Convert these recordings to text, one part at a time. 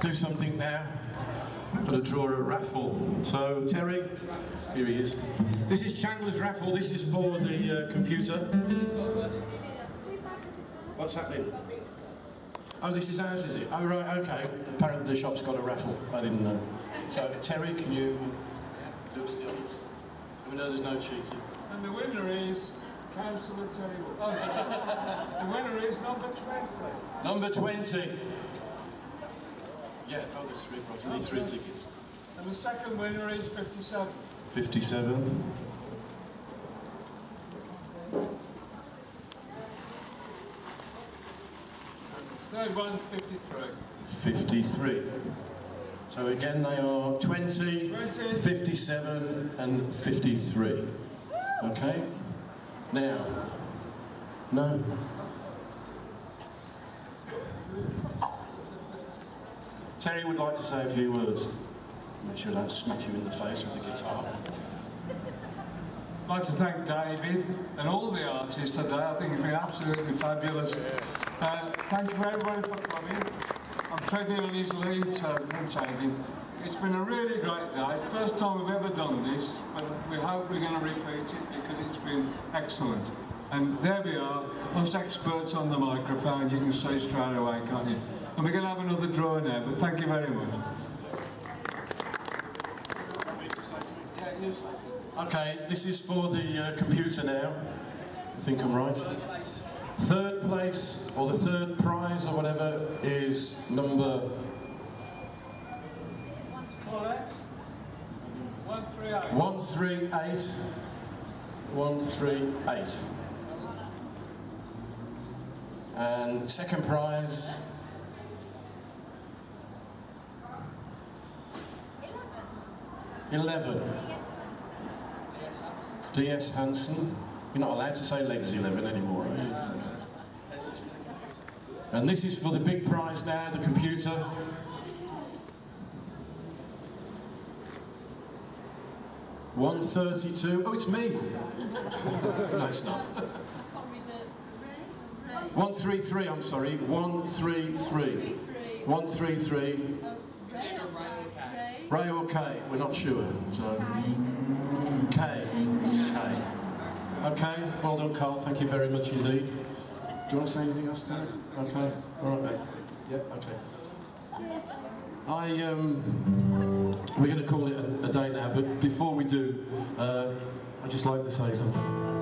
do something now. I've got to draw a raffle. So, Terry, here he is. This is Chandler's raffle. This is for the uh, computer. What's happening? Oh, this is ours, is it? Oh, right, okay. Apparently the shop's got a raffle. I didn't know. So, Terry, can you do us the honours? We know there's no cheating. And the winner is Councillor Terry Wood. Oh, the winner is number 20. Number 20. Yeah, oh, there's three need three tickets. And the second winner is 57. 57. Third one's 53. 53. So again, they are 20, 20. 57, and 53. Okay? Now, no. Terry would like to say a few words. Make sure I don't smack you in the face with the guitar. I'd like to thank David and all the artists today. I think it's been absolutely fabulous. Uh, thank you everybody for coming. I'm treading on his lead, so I'm saying It's been a really great day. First time we've ever done this, but we hope we're going to repeat it because it's been excellent. And there we are, us experts on the microphone, you can see straight away, can't you? And we're going to have another draw now, but thank you very much. Okay, this is for the uh, computer now. I think I'm right. Third place, or the third prize, or whatever, is number Colette? 138. 138. 138. And second prize, Eleven. 11. Yes, Hanson. DS Hansen. You're not allowed to say legs 11 anymore, are you? And this is for the big prize now, the computer. One thirty-two. Oh, it's me. no, it's not. One three three. I'm sorry. One three three. One three three. Ray or K? We're not sure. So K. It's K. Okay. Well done, Carl. Thank you very much indeed. Do you want to say anything else, Terry? Okay. All right, mate. Yeah. Okay. I um, we're going to call it a, a day now, but before we do, uh, I'd just like to say something.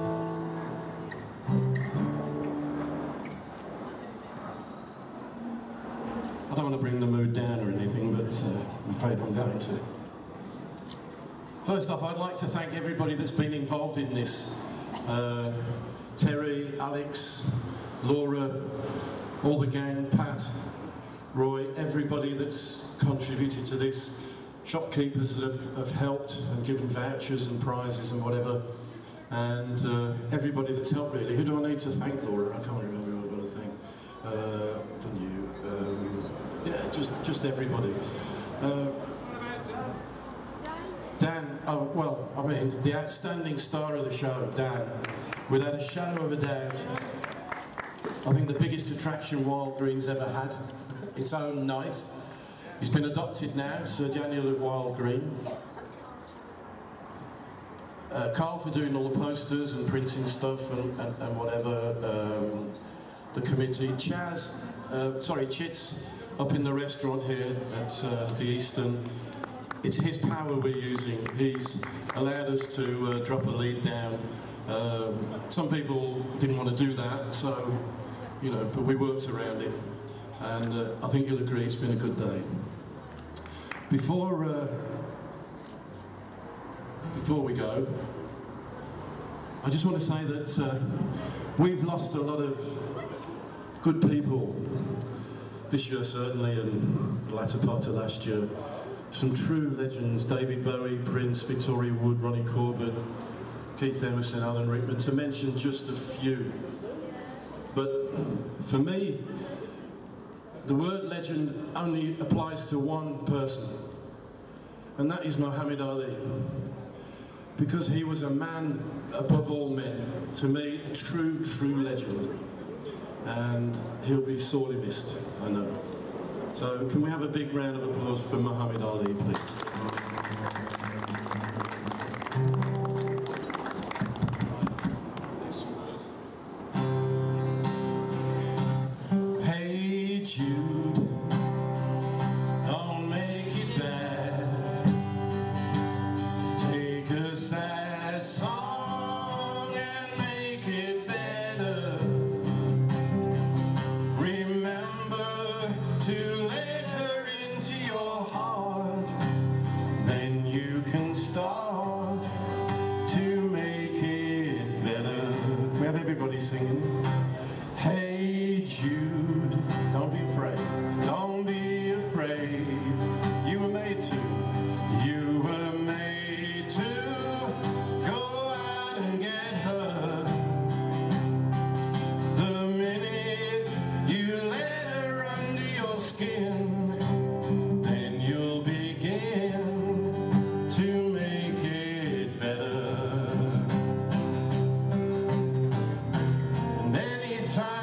Uh, I'm afraid I'm going to. First off, I'd like to thank everybody that's been involved in this. Uh, Terry, Alex, Laura, all the gang, Pat, Roy, everybody that's contributed to this, shopkeepers that have, have helped and given vouchers and prizes and whatever, and uh, everybody that's helped really. Who do I need to thank, Laura? I can't remember who I've got to thank. Uh, yeah, just, just everybody. Uh, Dan, oh, well, I mean, the outstanding star of the show, Dan, without a shadow of a doubt, I think the biggest attraction Wylde Green's ever had, its own knight. He's been adopted now, Sir Daniel of Wylde Green. Uh, Carl for doing all the posters and printing stuff and, and, and whatever, um, the committee. Chaz, uh, sorry, Chits, up in the restaurant here at uh, the Eastern. It's his power we're using. He's allowed us to uh, drop a lead down. Um, some people didn't want to do that, so, you know, but we worked around it. And uh, I think you'll agree it's been a good day. Before, uh, before we go, I just want to say that uh, we've lost a lot of good people this year certainly and the latter part of last year. Some true legends, David Bowie, Prince, Victoria Wood, Ronnie Corbett, Keith Emerson, Alan Rickman, to mention just a few. But for me, the word legend only applies to one person, and that is Muhammad Ali. Because he was a man above all men, to me, a true, true legend and he'll be sorely missed, I know. So can we have a big round of applause for Muhammad Ali, please? time.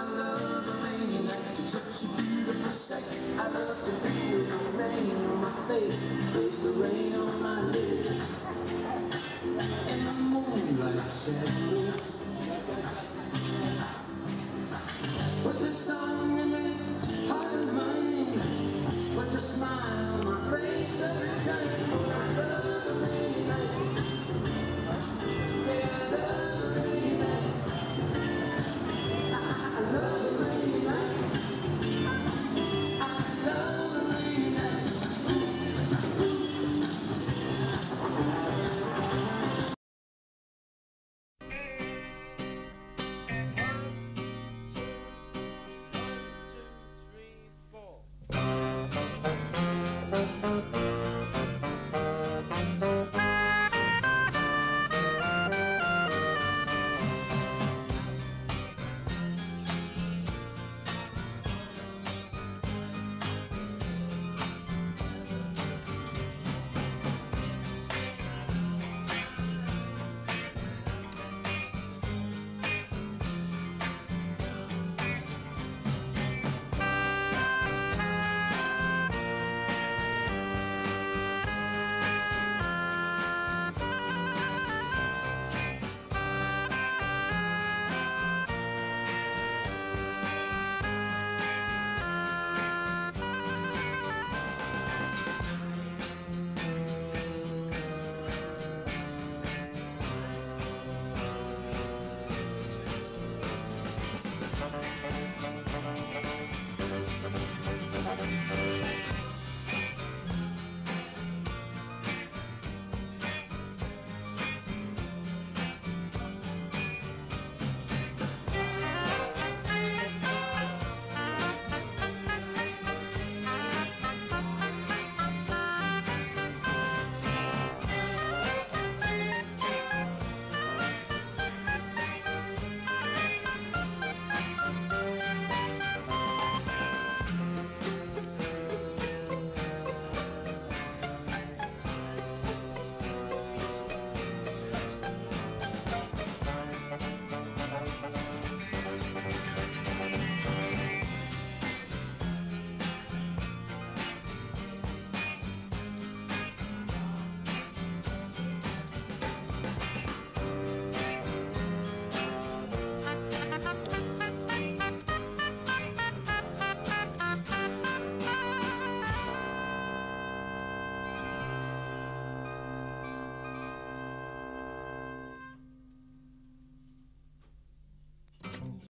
I love the rain. I love to feel the rain on my face. The rain on my lips. and the moonlight shadow.